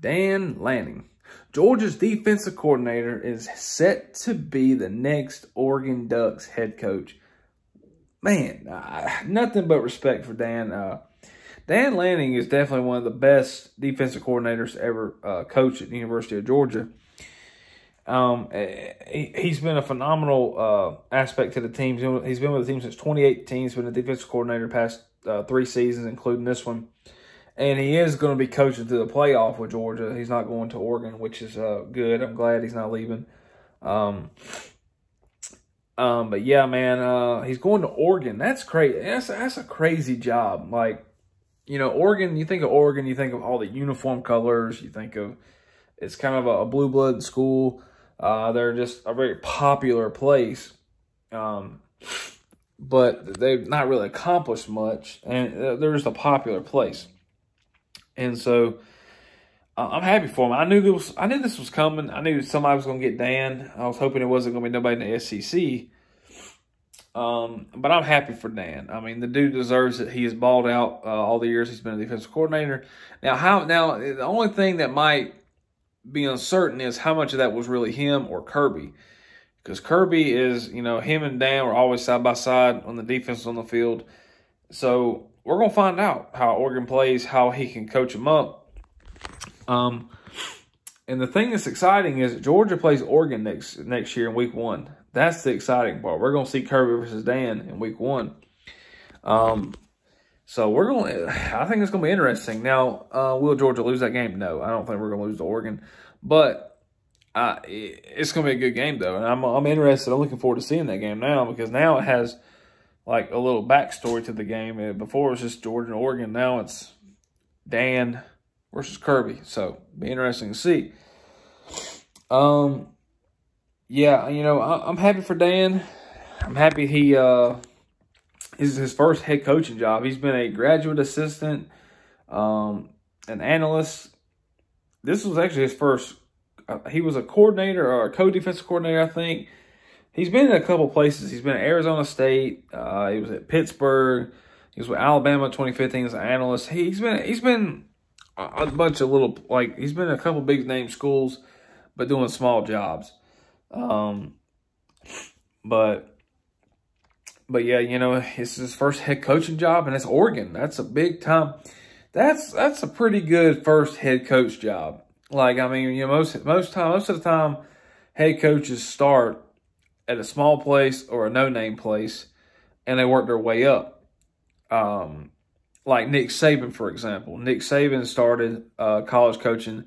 Dan Lanning. Georgia's defensive coordinator is set to be the next Oregon Ducks head coach. Man, uh, nothing but respect for Dan. Uh, Dan Lanning is definitely one of the best defensive coordinators to ever uh, coach at the University of Georgia. Um, he, has been a phenomenal uh, aspect to the team. He's been with the team since 2018. He's been a defensive coordinator past uh, three seasons, including this one. And he is going to be coaching to the playoff with Georgia. He's not going to Oregon, which is uh, good. I'm glad he's not leaving. Um, um, but yeah, man, uh, he's going to Oregon. That's crazy. That's that's a crazy job. Like, you know, Oregon. You think of Oregon, you think of all the uniform colors. You think of it's kind of a, a blue blood school. Uh, they're just a very popular place. Um, but they've not really accomplished much, and uh, they're just a popular place. And so I'm happy for him. I knew this. I knew this was coming. I knew somebody was going to get Dan. I was hoping it wasn't going to be nobody in the SEC. Um, but I'm happy for Dan. I mean, the dude deserves it. He has balled out uh, all the years he's been a defensive coordinator. Now, how? Now, the only thing that might be uncertain is how much of that was really him or Kirby. Because Kirby is, you know, him and Dan were always side by side on the defense on the field. So we're going to find out how Oregon plays, how he can coach them up. Um, and the thing that's exciting is Georgia plays Oregon next next year in week one. That's the exciting part. We're going to see Kirby versus Dan in week one. Um, so we're going to, I think it's going to be interesting. Now, uh, will Georgia lose that game? No, I don't think we're going to lose to Oregon. But uh, it's going to be a good game though, and I'm I'm interested. I'm looking forward to seeing that game now because now it has like a little backstory to the game. Before it was just Georgia and Oregon. Now it's Dan versus Kirby. So be interesting to see. Um, yeah, you know I, am happy for Dan. I'm happy he uh is his first head coaching job. He's been a graduate assistant, um, an analyst. This was actually his first uh, he was a coordinator or a co-defensive coordinator, I think. He's been in a couple places. He's been at Arizona State. Uh, he was at Pittsburgh. He was with Alabama 2015 as an analyst. He's been he's been a bunch of little like he's been a couple big name schools, but doing small jobs. Um, but but yeah, you know, it's his first head coaching job, and it's Oregon. That's a big time. That's that's a pretty good first head coach job. Like, I mean, you know, most most time, most of the time, head coaches start at a small place or a no-name place, and they work their way up. Um, like Nick Saban, for example. Nick Saban started uh, college coaching.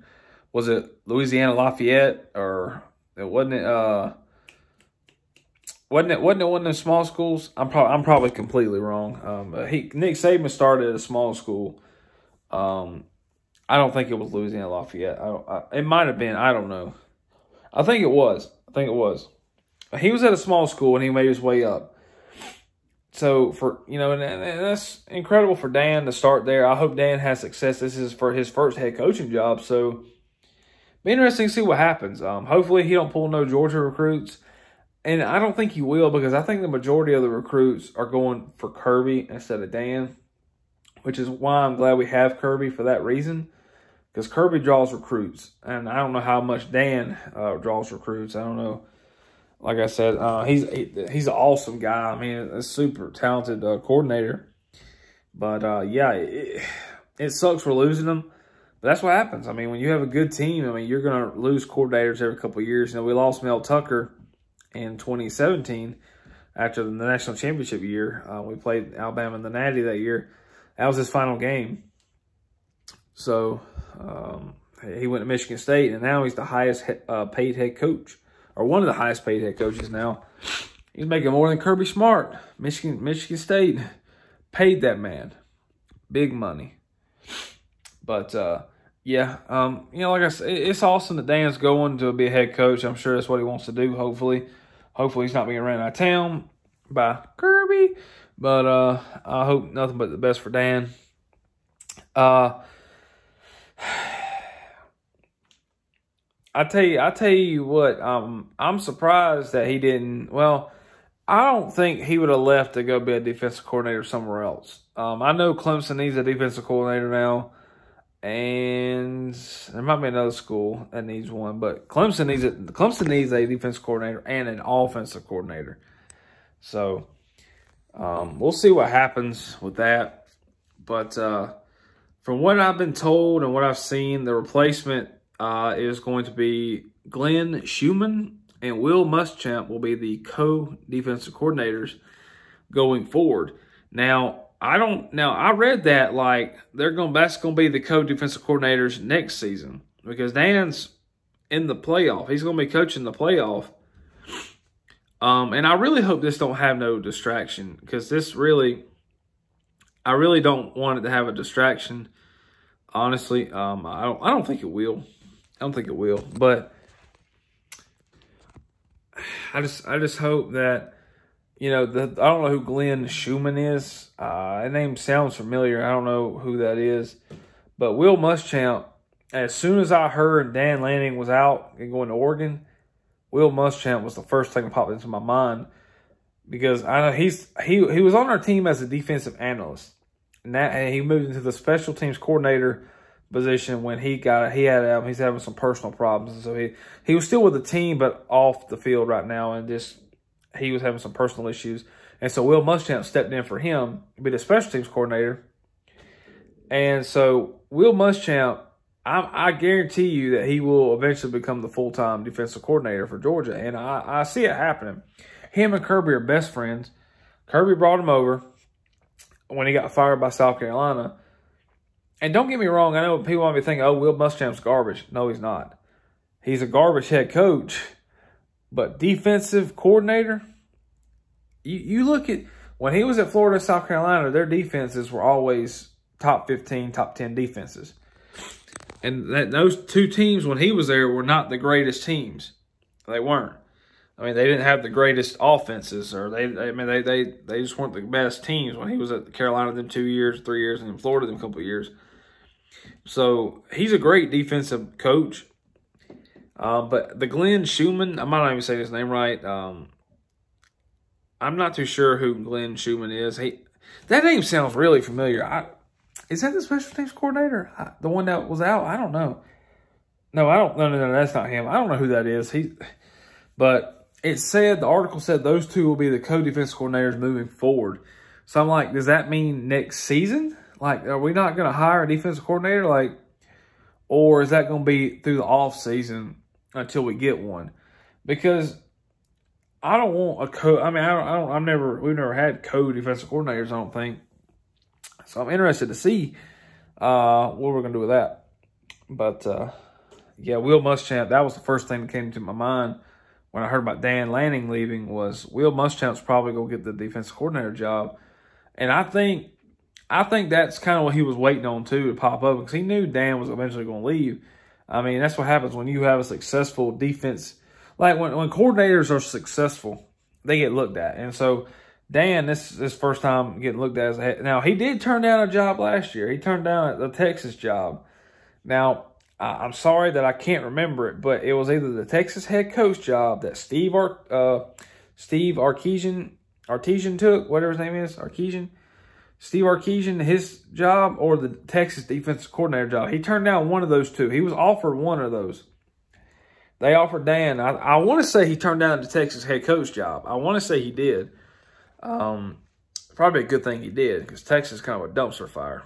Was it Louisiana Lafayette or it wasn't it? Uh, wasn't it? Wasn't it one of the small schools? I'm probably I'm probably completely wrong. Um, he Nick Saban started at a small school. Um, I don't think it was Louisiana Lafayette. I, I, it might have been. I don't know. I think it was. I think it was. He was at a small school and he made his way up. So for you know, and, and that's incredible for Dan to start there. I hope Dan has success. This is for his first head coaching job, so be interesting to see what happens. Um, hopefully he don't pull no Georgia recruits, and I don't think he will because I think the majority of the recruits are going for Kirby instead of Dan which is why I'm glad we have Kirby for that reason. Because Kirby draws recruits, and I don't know how much Dan uh, draws recruits. I don't know. Like I said, uh, he's he, he's an awesome guy. I mean, a super talented uh, coordinator. But uh, yeah, it, it sucks for losing them. But that's what happens. I mean, when you have a good team, I mean, you're going to lose coordinators every couple of years. You know, we lost Mel Tucker in 2017 after the national championship year. Uh, we played Alabama in the Natty that year that was his final game. So um, he went to Michigan State, and now he's the highest uh, paid head coach, or one of the highest paid head coaches now. He's making more than Kirby Smart. Michigan Michigan State paid that man big money. But uh, yeah, um, you know, like I said, it's awesome that Dan's going to be a head coach. I'm sure that's what he wants to do. Hopefully, hopefully he's not being ran out of town by Kirby. But uh, I hope nothing but the best for Dan. Uh, I tell you, I tell you what, um, I'm surprised that he didn't. Well, I don't think he would have left to go be a defensive coordinator somewhere else. Um, I know Clemson needs a defensive coordinator now, and there might be another school that needs one, but Clemson needs it. Clemson needs a defense coordinator and an offensive coordinator. So um, we'll see what happens with that. But uh, from what I've been told and what I've seen, the replacement uh, is going to be Glenn Schumann and Will Muschamp will be the co-defensive coordinators going forward. Now, I don't now I read that like they're going that's going to be the co-defensive coordinators next season because Dan's in the playoff. He's going to be coaching the playoff. Um, and I really hope this don't have no distraction because this really, I really don't want it to have a distraction. Honestly, um, I don't. I don't think it will. I don't think it will. But I just, I just hope that you know, the, I don't know who Glenn Schumann is. Uh, that name sounds familiar. I don't know who that is. But Will Muschamp, as soon as I heard Dan Lanning was out and going to Oregon, Will Muschamp was the first thing that popped into my mind because I know he's he he was on our team as a defensive analyst, and that and he moved into the special teams coordinator position when he got he had um, he's having some personal problems, and so he he was still with the team but off the field right now, and just he was having some personal issues. And so Will Muschamp stepped in for him to be the special teams coordinator. And so Will Muschamp, I, I guarantee you that he will eventually become the full-time defensive coordinator for Georgia. And I, I see it happening. Him and Kirby are best friends. Kirby brought him over when he got fired by South Carolina. And don't get me wrong, I know people might be thinking, oh, Will Muschamp's garbage. No, he's not. He's a garbage head coach but defensive coordinator, you, you look at when he was at Florida, and South Carolina, their defenses were always top 15, top 10 defenses. And that, those two teams, when he was there, were not the greatest teams. They weren't. I mean, they didn't have the greatest offenses, or they. I mean, they they they just weren't the best teams when he was at Carolina them two years, three years, and in Florida them couple of years. So he's a great defensive coach. Um, but the Glenn Schumann, I might not even say his name right. Um, I'm not too sure who Glenn Schumann is. He that name sounds really familiar. I, is that the special teams coordinator? I, the one that was out? I don't know. No, I don't. No, no, no, that's not him. I don't know who that is. He, but it said the article said those two will be the co-defense coordinators moving forward. So I'm like, does that mean next season? Like, are we not going to hire a defensive coordinator? Like, or is that going to be through the off season until we get one? Because I don't want a co. I mean, I don't. I don't. I've never. We've never had co-defensive coordinators. I don't think. So I'm interested to see uh, what we're gonna do with that. But uh, yeah, Will Muschamp. That was the first thing that came to my mind when I heard about Dan Lanning leaving. Was Will Muschamp's probably gonna get the defensive coordinator job? And I think I think that's kind of what he was waiting on too to pop up because he knew Dan was eventually going to leave. I mean, that's what happens when you have a successful defense. Like when, when coordinators are successful, they get looked at. And so Dan, this is his first time getting looked at as a head. Now, he did turn down a job last year. He turned down the Texas job. Now, I'm sorry that I can't remember it, but it was either the Texas head coach job that Steve Ar uh, Steve Artesian Artesian took, whatever his name is, Artesian. Steve Sarkisian, his job, or the Texas defensive coordinator job. He turned down one of those two. He was offered one of those. They offered Dan. I, I want to say he turned down the Texas head coach job. I want to say he did. Um, probably a good thing he did because Texas is kind of a dumpster fire.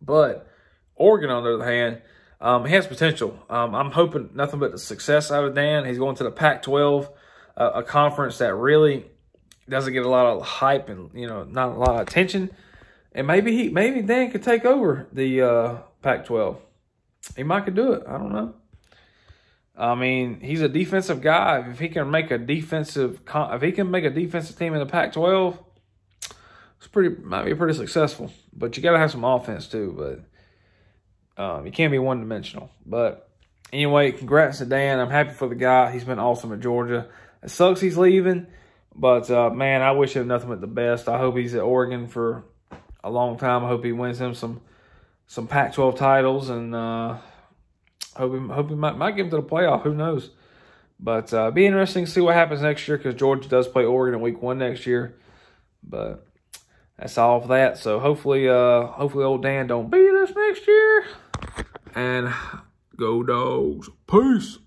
But Oregon, on the other hand, um, he has potential. Um, I'm hoping nothing but the success out of Dan. He's going to the Pac-12, uh, a conference that really doesn't get a lot of hype and you know not a lot of attention. And maybe he maybe Dan could take over the uh, Pac-12. He might could do it. I don't know. I mean, he's a defensive guy. If he can make a defensive, if he can make a defensive team in the Pac-12, it's pretty might be pretty successful. But you got to have some offense too. But um, you can't be one dimensional. But anyway, congrats to Dan. I'm happy for the guy. He's been awesome at Georgia. It sucks he's leaving. But, uh, man, I wish him nothing but the best. I hope he's at Oregon for a long time. I hope he wins him some some Pac-12 titles, and uh, hope he, hope he might, might get him to the playoff. Who knows? But uh, be interesting to see what happens next year because Georgia does play Oregon in week one next year. But that's all for that. So hopefully, uh, hopefully old Dan don't beat us next year. And go dogs. Peace.